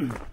mm.